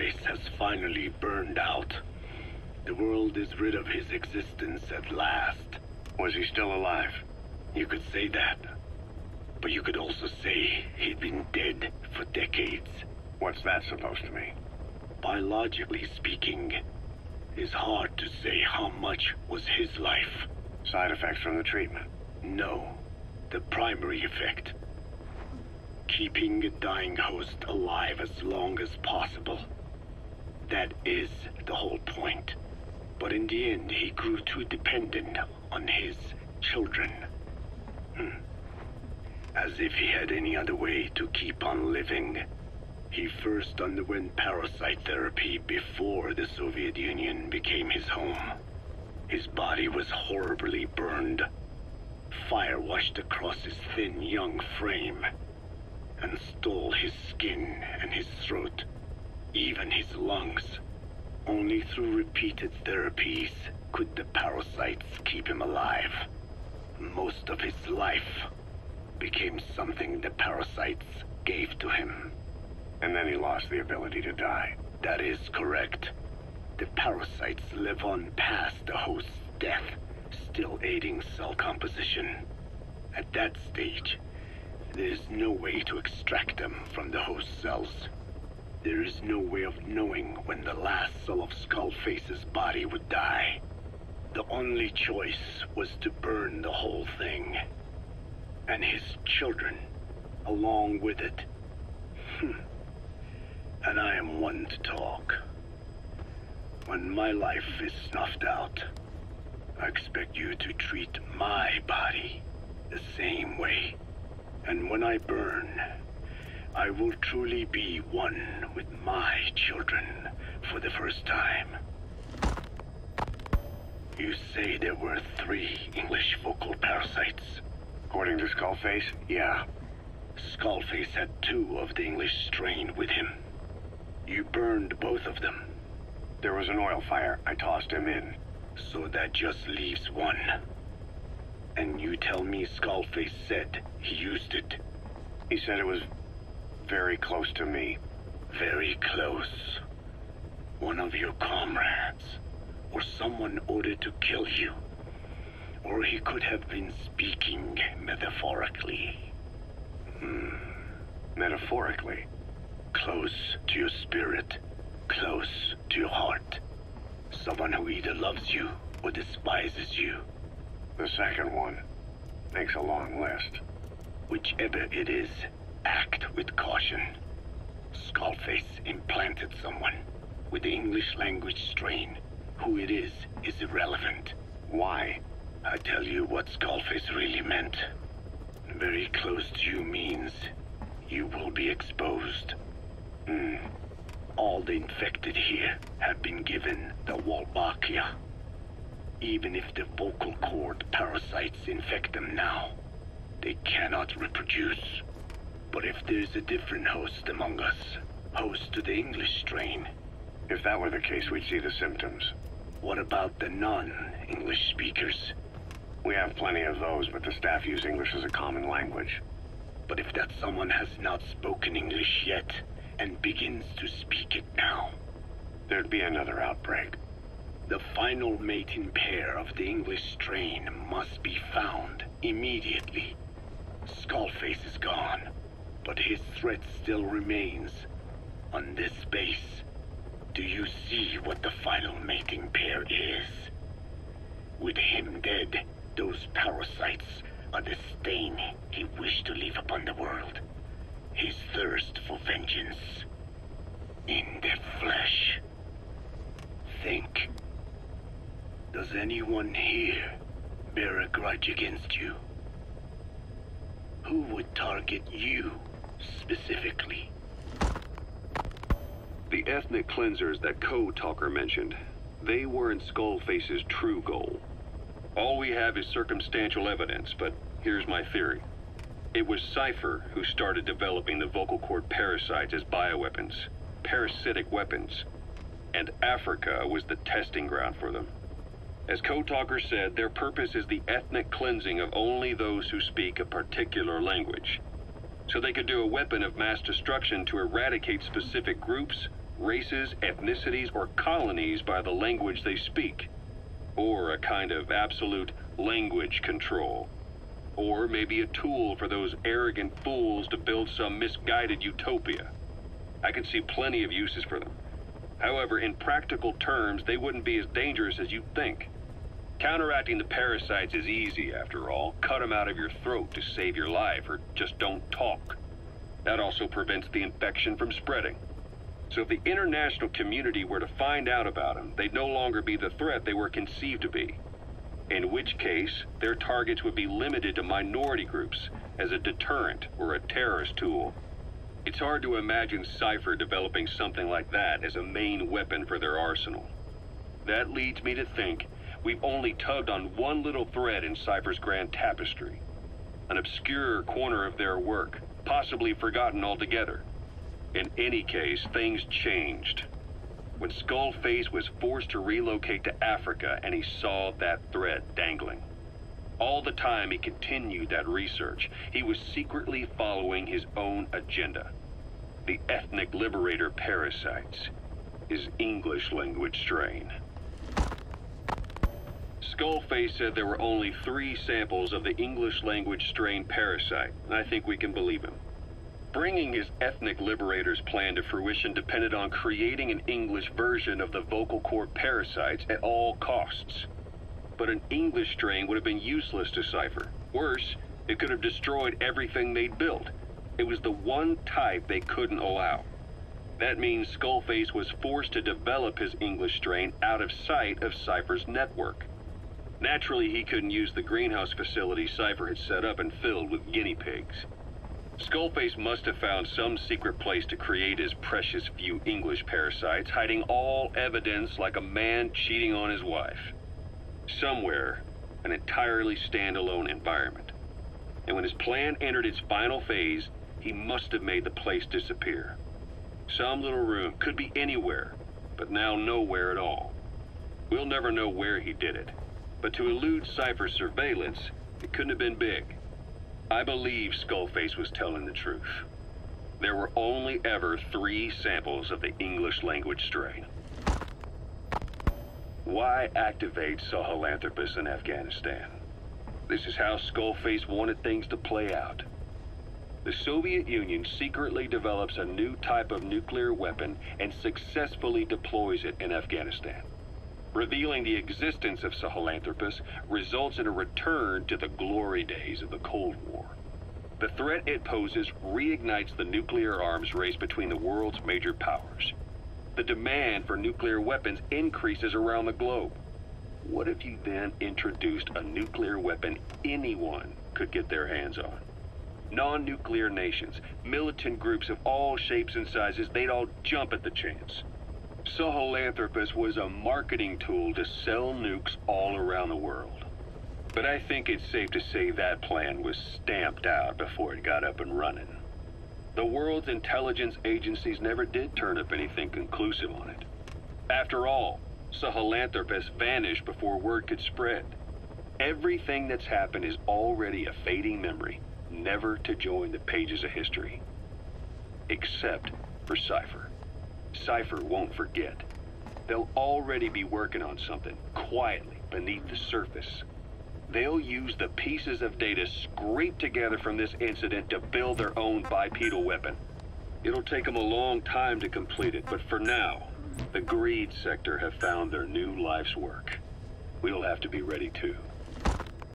Skullface has finally burned out. The world is rid of his existence at last. Was he still alive? You could say that. But you could also say he'd been dead for decades. What's that supposed to mean? Biologically speaking, it's hard to say how much was his life. Side effects from the treatment? No. The primary effect. Keeping a dying host alive as long as possible. That is the whole point. But in the end, he grew too dependent on his children. Hmm. As if he had any other way to keep on living. He first underwent parasite therapy before the Soviet Union became his home. His body was horribly burned. Fire washed across his thin young frame and stole his skin and his throat, even his lungs. Only through repeated therapies could the parasites keep him alive. Most of his life became something the parasites gave to him. And then he lost the ability to die. That is correct. The parasites live on past the host's death, still aiding cell composition. At that stage, there is no way to extract them from the host cells. There is no way of knowing when the last cell of Skullface's body would die. The only choice was to burn the whole thing. And his children, along with it. Hmm. and I am one to talk. When my life is snuffed out, I expect you to treat my body the same way. And when I burn, I will truly be one with my children for the first time. You say there were three English vocal parasites. According to Skullface, yeah. Skullface had two of the English strain with him. You burned both of them. There was an oil fire. I tossed him in. So that just leaves one. And you tell me Skullface said he used it. He said it was very close to me. Very close. One of your comrades. Or someone ordered to kill you. Or he could have been speaking metaphorically. Hmm. Metaphorically? Close to your spirit. Close to your heart. Someone who either loves you or despises you. The second one makes a long list. Whichever it is, act with caution. Skullface implanted someone with the English language strain. Who it is is irrelevant. Why? I tell you what Skullface really meant. Very close to you means you will be exposed. Hmm. All the infected here have been given the Wolbachia. Even if the vocal cord parasites infect them now, they cannot reproduce. But if there's a different host among us, host to the English strain, If that were the case, we'd see the symptoms. what about the non-English speakers? We have plenty of those, but the staff use English as a common language. But if that someone has not spoken English yet and begins to speak it now, There'd be another outbreak. the final mating pair of the English strain must be found immediately. Skullface is gone, but his threat still remains. On this base, do you see what the final mating pair is? With him dead, those parasites are the stain he wished to leave upon the world. His thirst for vengeance. In the flesh. Think. Does anyone here bear a grudge against you? Who would target you specifically? The ethnic cleansers that Code Talker mentioned, they weren't Skullface's true goal. All we have is circumstantial evidence, but here's my theory. It was Cypher who started developing the vocal cord parasites as bioweapons, parasitic weapons, and Africa was the testing ground for them. As Code Talker said, their purpose is the ethnic cleansing of only those who speak a particular language. So they could do a weapon of mass destruction to eradicate specific groups races, ethnicities, or colonies by the language they speak. Or a kind of absolute language control. Or maybe a tool for those arrogant fools to build some misguided utopia. I can see plenty of uses for them. However, in practical terms, they wouldn't be as dangerous as you'd think. Counteracting the parasites is easy, after all. Cut them out of your throat to save your life, or just don't talk. That also prevents the infection from spreading. So if the international community were to find out about them, they'd no longer be the threat they were conceived to be. In which case, their targets would be limited to minority groups as a deterrent or a terrorist tool. It's hard to imagine Cypher developing something like that as a main weapon for their arsenal. That leads me to think we've only tugged on one little thread in Cypher's grand tapestry. An obscure corner of their work, possibly forgotten altogether. In any case, things changed. When Skullface was forced to relocate to Africa and he saw that thread dangling. All the time he continued that research, he was secretly following his own agenda. The ethnic liberator parasites, his English language strain. Skullface said there were only three samples of the English language strain parasite, and I think we can believe him. Bringing his ethnic liberator's plan to fruition depended on creating an English version of the vocal cord parasites at all costs. But an English strain would have been useless to Cypher. Worse, it could have destroyed everything they'd built. It was the one type they couldn't allow. That means Skullface was forced to develop his English strain out of sight of Cypher's network. Naturally, he couldn't use the greenhouse facility Cypher had set up and filled with guinea pigs. Skullface must have found some secret place to create his precious few English parasites, hiding all evidence like a man cheating on his wife. Somewhere, an entirely standalone environment. And when his plan entered its final phase, he must have made the place disappear. Some little room, could be anywhere, but now nowhere at all. We'll never know where he did it, but to elude Cypher's surveillance, it couldn't have been big. I believe Skullface was telling the truth. There were only ever three samples of the English language strain. Why activate Sahelanthropus in Afghanistan? This is how Skullface wanted things to play out. The Soviet Union secretly develops a new type of nuclear weapon and successfully deploys it in Afghanistan. Revealing the existence of Sahelanthropus results in a return to the glory days of the Cold War. The threat it poses reignites the nuclear arms race between the world's major powers. The demand for nuclear weapons increases around the globe. What if you then introduced a nuclear weapon anyone could get their hands on? Non-nuclear nations, militant groups of all shapes and sizes, they'd all jump at the chance. Sahelanthropus was a marketing tool to sell nukes all around the world. But I think it's safe to say that plan was stamped out before it got up and running. The world's intelligence agencies never did turn up anything conclusive on it. After all, Sahelanthropus vanished before word could spread. Everything that's happened is already a fading memory, never to join the pages of history. Except for Cypher. Cypher won't forget. They'll already be working on something, quietly, beneath the surface. They'll use the pieces of data scraped together from this incident to build their own bipedal weapon. It'll take them a long time to complete it, but for now, the greed sector have found their new life's work. We'll have to be ready too.